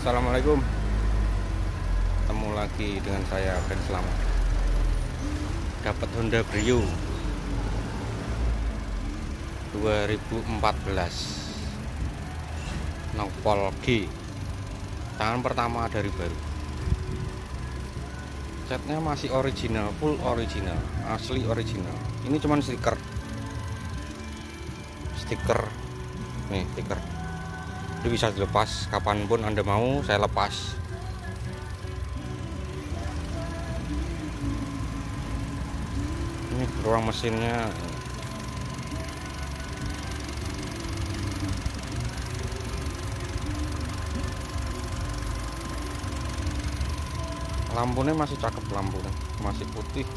Assalamualaikum. Ketemu lagi dengan saya Ben Selamat. Dapat Honda Brio. 2014 Nopol G. Tangan pertama dari baru. Catnya masih original, full original Asli original. Ini cuman stiker. Stiker. Nih stiker Ini bisa dilepas kapan pun anda mau saya lepas. Ini ruang mesinnya. Lampunya masih cakep lampunya masih putih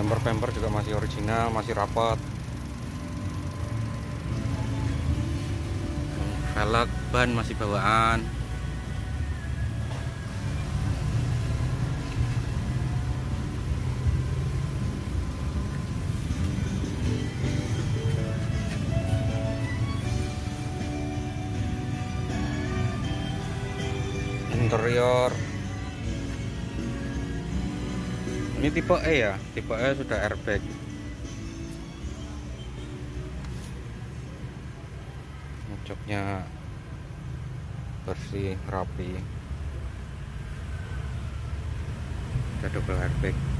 bumper-bumper juga masih original masih rapat. Velg ban masih bawaan. Interior ini tipe E ya tipe E sudah airbag. Joknya bersih rapi. Ada double airbag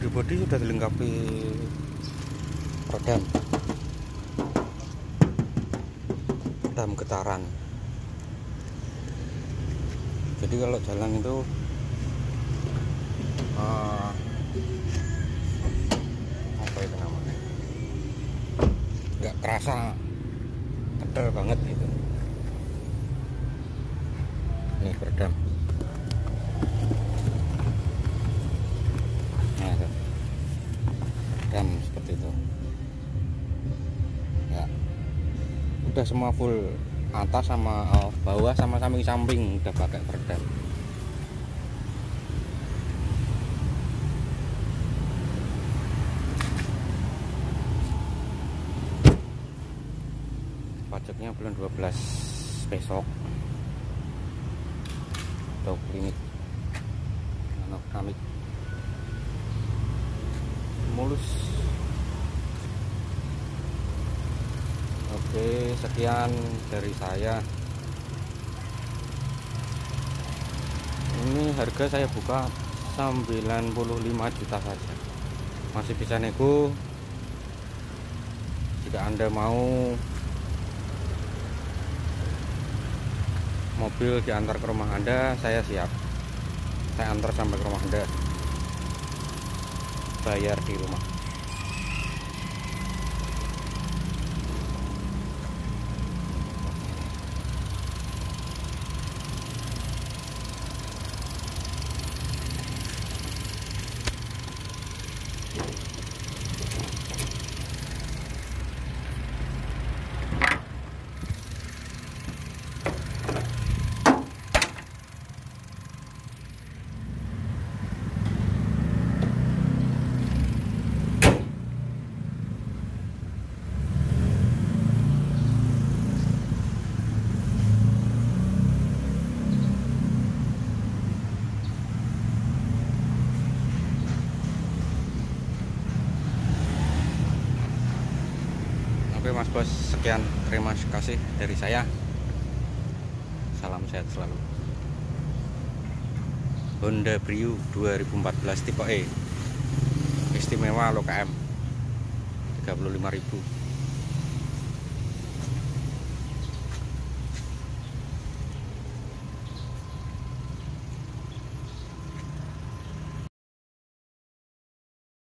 bodi-bodi sudah dilengkapi redam redam getaran. Jadi kalau jalan itu uh, apa itu namanya? Nggak kerasa kedel banget gitu udah semua full atas sama uh, bawah sama samping samping udah pakai peredam pajaknya bulan 12 besok. Atau klinik. Anak kami mulus Oke, sekian dari saya. Ini harga saya buka 95 juta saja. Masih bisa nego. Jika Anda mau mobil diantar ke rumah Anda, saya siap. Saya antar sampai ke rumah Anda. Bayar di rumah. Oke Mas Bos, sekian terima kasih dari saya. Salam sehat selalu. Honda Brio 2014 tipe E. Istimewa lo KM 35.000.